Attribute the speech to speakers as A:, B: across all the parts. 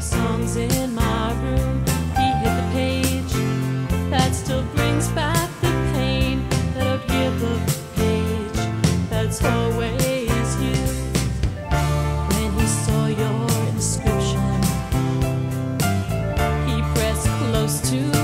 A: songs in my room. He hit the page that still brings back the pain that I've the page that's always you. When he saw your inscription, he pressed close to.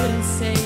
A: couldn't say